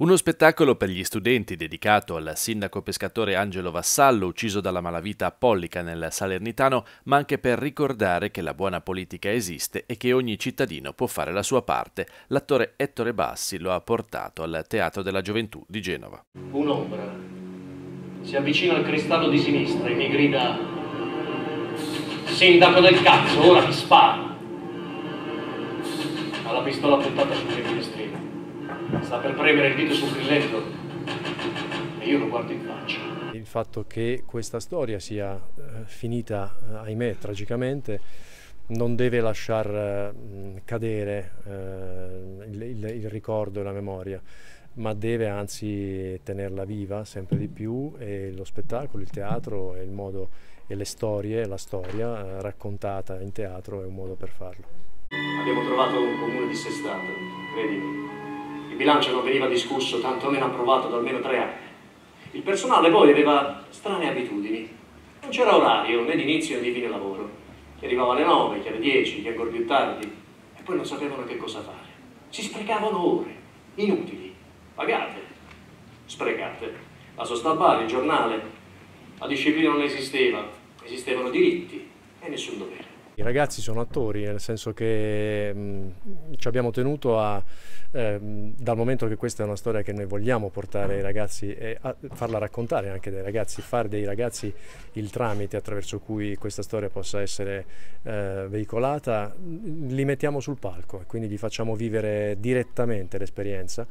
Uno spettacolo per gli studenti dedicato al sindaco pescatore Angelo Vassallo, ucciso dalla malavita apollica nel Salernitano, ma anche per ricordare che la buona politica esiste e che ogni cittadino può fare la sua parte. L'attore Ettore Bassi lo ha portato al Teatro della Gioventù di Genova. Un'ombra si avvicina al cristallo di sinistra e mi grida Sindaco del cazzo, ora ti sparo! Ha la pistola puntata sul mio finestrino sta per premere il dito sul grilletto e io lo guardo in faccia. Il fatto che questa storia sia eh, finita, eh, ahimè, tragicamente, non deve lasciar eh, cadere eh, il, il, il, ricordo e la memoria, ma deve anzi tenerla viva sempre di più e lo spettacolo, il teatro è il modo e le storie, la storia eh, raccontata in teatro è un modo per farlo. Abbiamo trovato un comune dissestato, credimi bilancio non veniva discusso, tantomeno approvato da almeno tre anni. Il personale poi aveva strane abitudini. Non c'era orario, né di inizio né di fine lavoro. Chi arrivava alle nove, chi alle dieci, chi ancora più tardi, e poi non sapevano che cosa fare. Si sprecavano ore, inutili, pagate, sprecate. La sosta al bar, il giornale, la disciplina non esisteva, esistevano diritti e nessun dovere. I ragazzi sono attori, nel senso che mh, ci abbiamo tenuto a Ehm, dal momento che questa è una storia che noi vogliamo portare ai ragazzi e farla raccontare anche dai ragazzi, fare dei ragazzi il tramite attraverso cui questa storia possa essere eh, veicolata, li mettiamo sul palco e quindi gli facciamo vivere direttamente l'esperienza.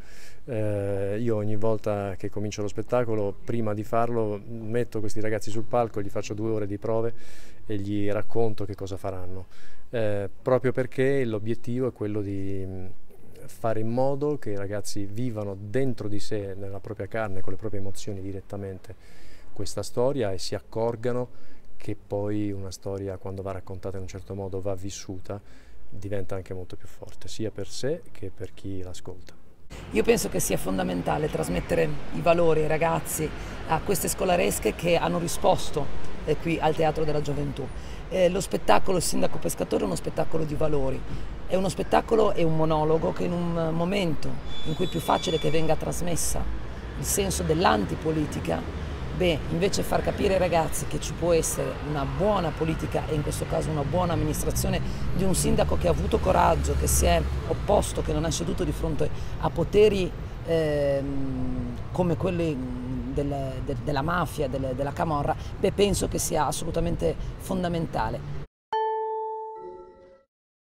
Eh, io ogni volta che comincio lo spettacolo, prima di farlo, metto questi ragazzi sul palco, gli faccio due ore di prove e gli racconto che cosa faranno, eh, proprio perché l'obiettivo è quello di fare in modo che i ragazzi vivano dentro di sé, nella propria carne, con le proprie emozioni direttamente questa storia e si accorgano che poi una storia quando va raccontata in un certo modo va vissuta diventa anche molto più forte, sia per sé che per chi l'ascolta. Io penso che sia fondamentale trasmettere i valori ai ragazzi, a queste scolaresche che hanno risposto eh, qui al Teatro della Gioventù. Eh, lo spettacolo Il Sindaco Pescatore è uno spettacolo di valori, è uno spettacolo e un monologo che in un momento in cui è più facile che venga trasmessa il senso dell'antipolitica, beh, invece far capire ai ragazzi che ci può essere una buona politica e in questo caso una buona amministrazione di un sindaco che ha avuto coraggio, che si è opposto, che non ha ceduto di fronte a poteri eh, come quelli della mafia, del, della camorra, beh, penso che sia assolutamente fondamentale.